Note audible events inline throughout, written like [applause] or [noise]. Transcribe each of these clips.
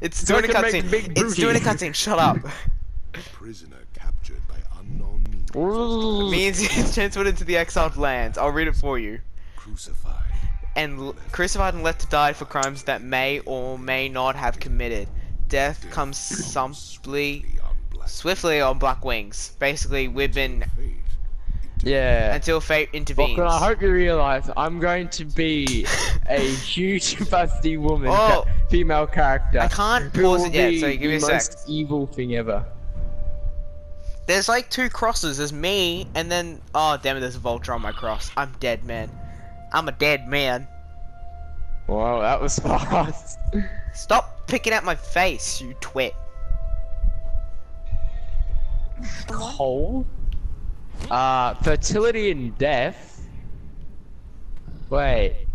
It's doing a can cutscene. big It's doing a cutscene. Shut up. [laughs] Prisoner captured by unknown means. Ooh. Means [laughs] he's transferred into the exiled lands. I'll read it for you. Crucified. And crucified and left to die for crimes that may or may not have committed. Death comes simply, swiftly on black wings. Basically, we've been. Yeah. until fate intervenes. Vulcan, I hope you realize I'm going to be a huge [laughs] busty woman, Oh. Female character. I can't pause it yet, so give me a the sec. most evil thing ever. There's like two crosses. There's me, and then oh damn it, there's a vulture on my cross. I'm dead, man. I'm a dead man. Wow, that was [laughs] fast. Stop picking at my face, you twit. Coal. Uh, fertility and death. Wait.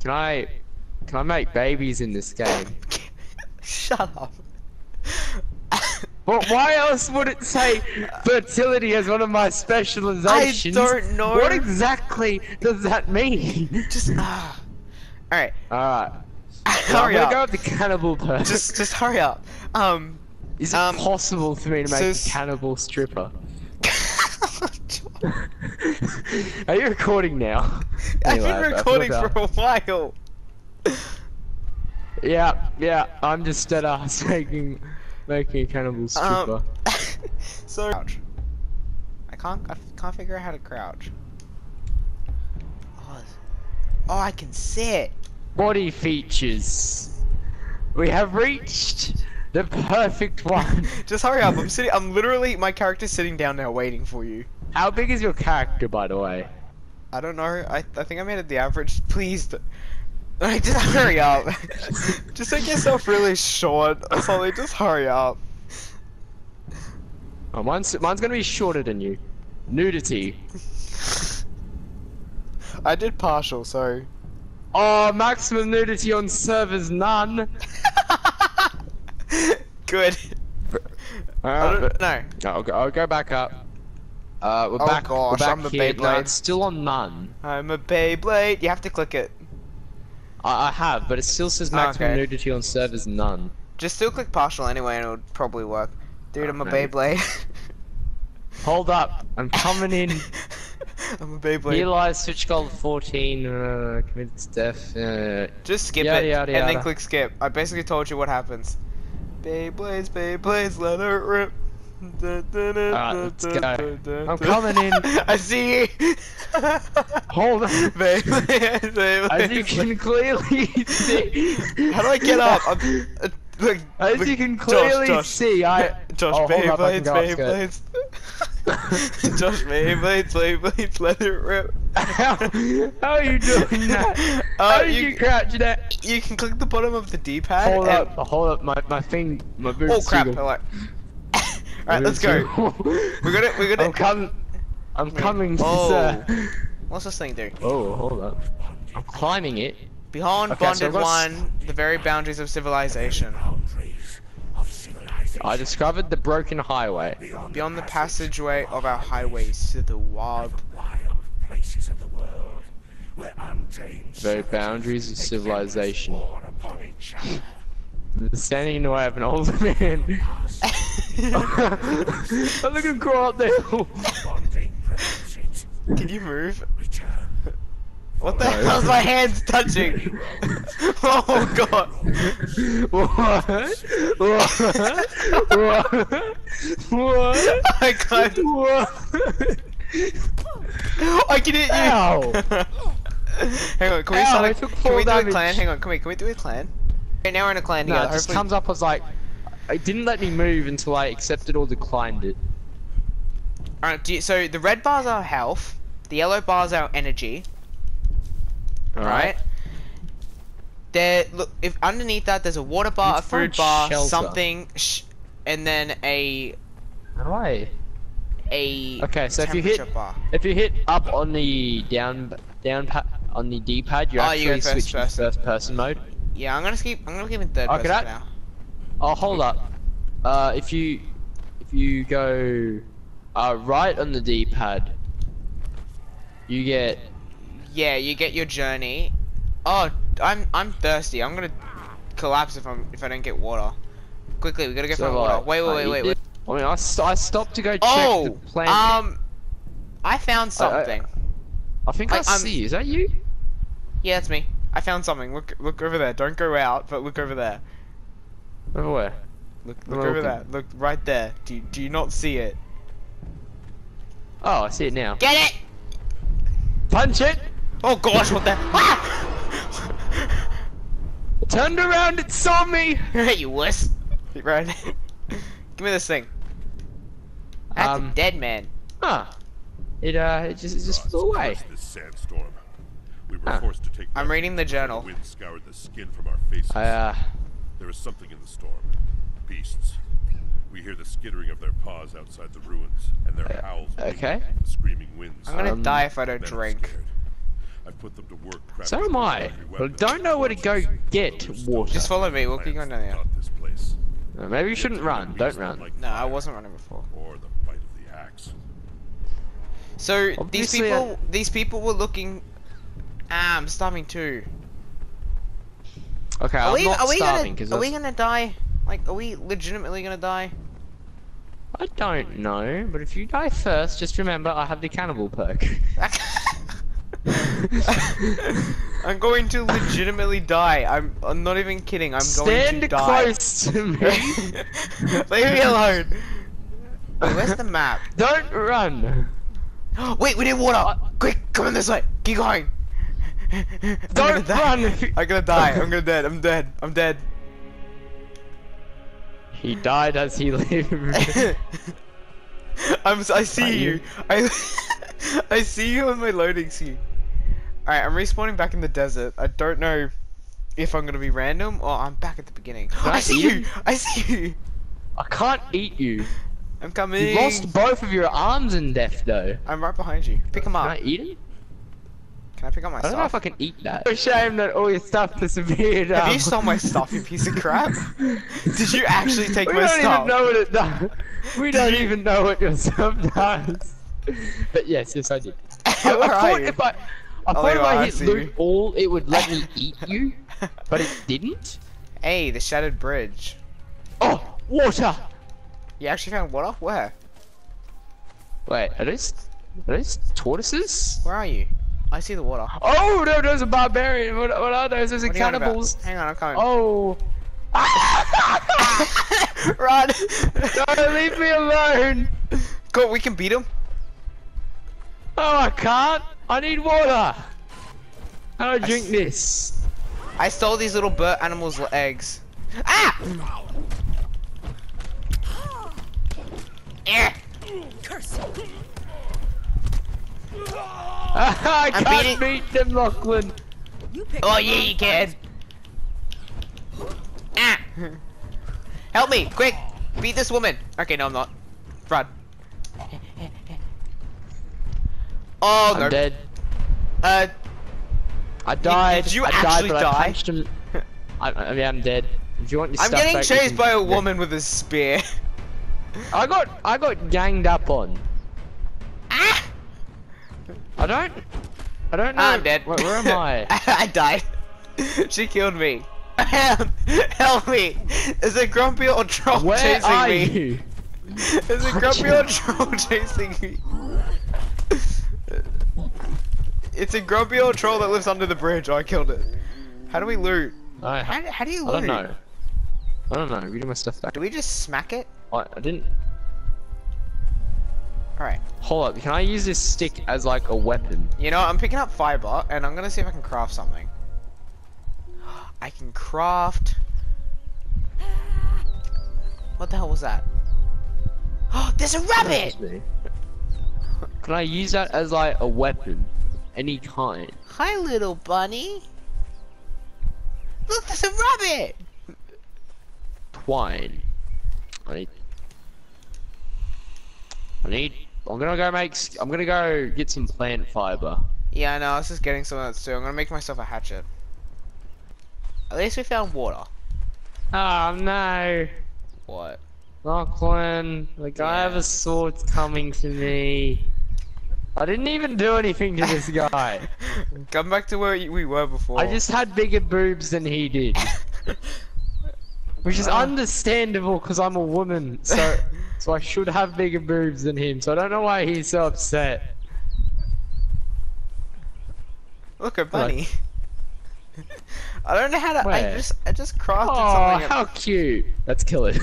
Can I, can I make babies in this game? [laughs] Shut up. But why else would it say fertility as one of my specializations? I don't know. What exactly does that mean? Just ah. All right, Alright. Hurry [laughs] I'm hurry gonna up. go with the cannibal person. Just just hurry up. Um. Is it um, possible for me to make so a cannibal stripper? [laughs] Are you recording now? I've been recording for a while. [laughs] Yeah, yeah. I'm just dead ass [laughs] making making a cannibal stripper. Um. [laughs] so. Crouch. I can't. I can't figure out how to crouch. Oh, oh I can sit. Body features. We have reached the perfect one. Just hurry up. I'm sitting. I'm literally. My character's sitting down now, waiting for you. How big is your character, by the way? I don't know. I I think I made it the average. Please. D- Like, just hurry [laughs] up. just make yourself really short or something. Just hurry up. Oh, mine's mine's gonna be shorter than you. Nudity. I did partial, so. Oh, maximum nudity on servers none. [laughs] Good. I Uh, don't know. I'll go, I'll go back up. Uh, we're Oh back. gosh, we're back I'm a here. No, it's still on none. I'm a Beyblade. You have to click it. I, I have, but it still says maximum Okay. nudity on servers none. Just still click partial anyway, and it'll probably work. Dude, I'm a Maybe. Beyblade. Hold up, [laughs] I'm coming in. [laughs] I'm a Beyblade. Here lies Switch Gold 14, uh, committed death. Uh, Just skip Yada, it yada, and then click skip. I basically told you what happens. Beyblades, Beyblades, let it rip. Alright, let's go. I'm coming in. [laughs] I see you. hold on. [laughs] Beyblades, Beyblades. [laughs] As you can clearly see. How do I get up? I'm, uh, look, As look, you can clearly Josh. see, I. Josh, oh, hold up, I Beyblades, can go up skirt. Beyblades. Josh, Beyblades, Beyblades, let it rip. How, how are you doing that? Uh, how did you- you, crouch that? You can click the bottom of the D-pad. Hold and... up, hold up, my, my thing, my Oh crap! jiggle. Alright, Alright, let's go. We're gonna, we're gonna. I'm coming. I'm coming, Oh. sir. [laughs] What's this thing do? Oh, hold up. I'm climbing it. Beyond Okay, bonded what's- one, the very boundaries of civilization. Boundaries of civilization. I discovered the broken highway. Beyond the passageway of our highways to the wild. places of the world where untamed The boundaries of civilization. [laughs] Standing in the way of an old man. [laughs] I'm looking to crawl up the hill. Bonding prevents it. Can you move? What the No. hell's my hands touching? [laughs] oh god. What? What? What? What? I can't. What? I can hit you. Ow. Hang on, can we Ow, start I a, can we do a clan? Hang on, can we can we do a clan? Okay, now we're in a clan No, together. it just comes up as like, it didn't let me move until I accepted or declined it. Alright, do you, so the red bars are health, the yellow bars are energy, right? There, look, if underneath that there's a water bar, a food bar, shelter. something, sh- and then a How do I? a Okay, so if you hit- bar. If you hit up on the down down pa- on the D-pad, you Oh, actually you go first switch to person. first person mode. Yeah, I'm gonna keep. I'm gonna keep in third Okay, person that- now. Oh, hold up. Uh, if you if you go uh, right on the D-pad, you get Yeah, you get your journey. Oh, I'm I'm thirsty. I'm gonna. collapse if I'm if I don't get water. Quickly, we gotta go So find I. water. Wait, wait, wait, wait, wait. I mean, I, I stopped to go check Oh, the plant. um, I found I- I- something. I think I, I- see. Is that you? Yeah, that's me. I found something. Look, look over there. Don't go out, but look over there. Over where? Look, look over looking. there. Look right there. Do you, do you not see it? Oh, I see it now. Get it! Punch it! Oh gosh, what the? [laughs] Ah! Turned around, it saw me! [laughs] you wuss. Right. [laughs] Give me this thing. That's Um, a dead man. Huh. It, uh, it just, it just flew away. This sandstorm. We were Huh. forced to take. I'm reading the until journal. wind scoured the skin from our faces. I, uh, There is something in the storm. Beasts. We hear the skittering of their paws outside the ruins, and their howls. beat okay. the Screaming winds. I'm gonna Um, die if I don't drink. I've put them to work. so am I. But don't know where to go get water. Just follow me. We'll keep going plants down here. dot this place. Uh, Maybe you shouldn't run. Don't run. like No, I wasn't running before. Or the bite of the axe. So these Obviously, I- people, these people were looking. Ah, I'm starving too. Okay, Are I'm we? not Are we starving because Are we gonna die? Like, are we legitimately gonna die? I don't know, but if you die first, just remember I have the cannibal perk. [laughs] I'm going to legitimately die. I'm. I'm not even kidding. I'm going Stand to die. close to me. [laughs] Leave me alone. Wait, where's the map? don't run. [gasps] Wait, we need water. Quick, come in this way. Keep going. I'm gonna Don't die. run. [laughs] I'm gonna die. I'm gonna dead. I'm dead. I'm dead. He died as he lived. [laughs] I'm. s- I see you. you? I. [laughs] I see you on my loading screen. Alright, I'm respawning back in the desert. I don't know if I'm gonna be random or I'm back at the beginning. I I see eat? you. I see you. I can't eat you. I'm coming. You lost both of your arms in death, though. I'm right behind you. Pick him Can up. I eat it? Can I pick up my stuff? I don't know if I can eat that. It's a shame that all your stuff disappeared. Have um, you stole my stuff, you piece of crap? [laughs] Did you actually take we my don't stuff? even know what it does. [laughs] We don't even know what your stuff does. But yes, yes, I did. [laughs] I, I thought you? if I, I Oh, thought if I I hit loot you. all, it would let me eat you, but it didn't. Hey, the shattered bridge. Oh, water! You actually found water? Where? Wait, are those, are those tortoises? Where are you? I see the water. Oh no, those are barbarian. What, what are those? Those are What are you on about? cannibals. Hang on, I'm coming. Oh. [laughs] Run! [laughs] no, leave me alone. Go, we can beat him. Oh, I can't. I need water. How do I drink this? I stole these little bird animals' eggs. Ah! [gasps] Eh. [laughs] I I'm can't beating- beat them, Lachlan. Oh yeah, you can. Ah! Help me, quick! Beat this woman. Okay, no, I'm not. Run. Oh I'm no. dead. Uh, I died. did you I actually died, but die? I punched him. I, I mean, I'm dead. If you want your I'm stuff getting back, chased can- by a woman with a spear. I got, I got ganged up on. I don't, I don't know. I'm dead. Where, where am I? [laughs] I died. she killed me. Help me! Is it grumpy or troll Where chasing are me? you? Is it grumpy or troll chasing me. It's a grumpy old troll that lives under the bridge. Oh, I killed it. How do we loot? I, How, how do you loot? I don't know. I don't know. Reading my stuff back. Do we just smack it? I, I didn't. Alright. Hold up. Can I use this stick as like a weapon? You know, I'm picking up fiber, and I'm gonna see if I can craft something. [gasps] I can craft... What the hell was that? Oh, [gasps] there's a rabbit! Can I use that as like a weapon? Any kind? Hi, little bunny. Look, there's a rabbit! Twine. I need. I need. I'm gonna go make. s- I'm gonna go get some plant fiber. Yeah, I know, I was just getting some of that too. I'm gonna make myself a hatchet. At least we found water. Oh no, What? Lachlan! The guy Yeah. of a sword's coming to me. I didn't even do anything to this [laughs] guy. Come back to where we were before. I just had bigger boobs than he did. [laughs] Which is understandable because I'm a woman, so [laughs] so I should have bigger boobs than him. So I don't know why he's so upset. Look, a bunny. [laughs] I don't know how to. I just, I just crafted something. Oh, something. how cute! Let's kill it. [laughs]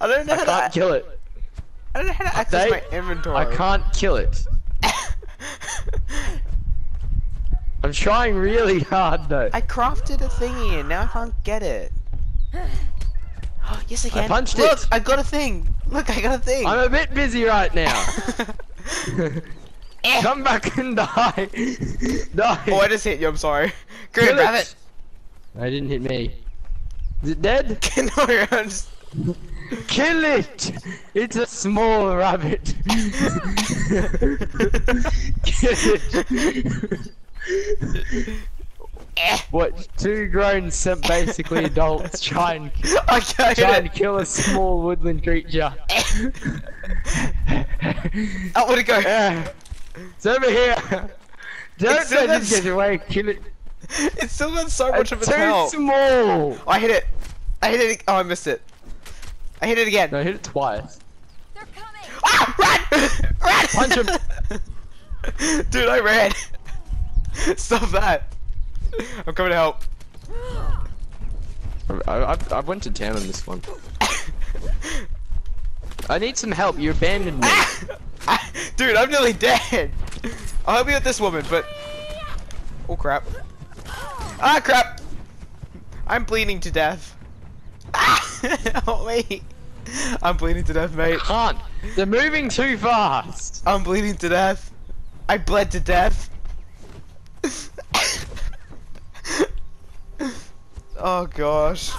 I don't know I how can't to. kill it. I don't know how to access They- my inventory. I can't kill it. [laughs] I'm trying really hard though. I crafted a thingy and now I can't get it. [gasps] yes, I can. punched Look, it. I got a thing. Look, I got a thing. I'm a bit busy right now. [laughs] Come back and die. [laughs] die. oh, I just hit you. I'm sorry. Green Kill rabbit. it. It didn't hit me. Is it dead? [laughs] no, I'm just... Kill it! It's a small rabbit. Kill it. Eh. what? Two grown, sem- basically adults try and [laughs] I got try and kill a small woodland creature. Oh, where'd it go? Ah, it's over here. Don't It's still let it got- get away. Kill it. It's still got so much It's of its too health. small. I hit it. I hit it. Oh, I missed it. I hit it again. No, hit it twice. They're coming! Ah, run! Run! Punch him. [laughs] Dude, I ran. Stop that. [laughs] I'm coming to help. [gasps] I, I, I went to town on this one. I need some help. You abandoned me. [laughs] Dude, I'm nearly dead. I'll help you with this woman, but. Oh crap. Ah crap! I'm bleeding to death. [laughs] Help me! I'm bleeding to death, mate. Can't. They're moving too fast. I'm bleeding to death. I bled to death. Oh gosh.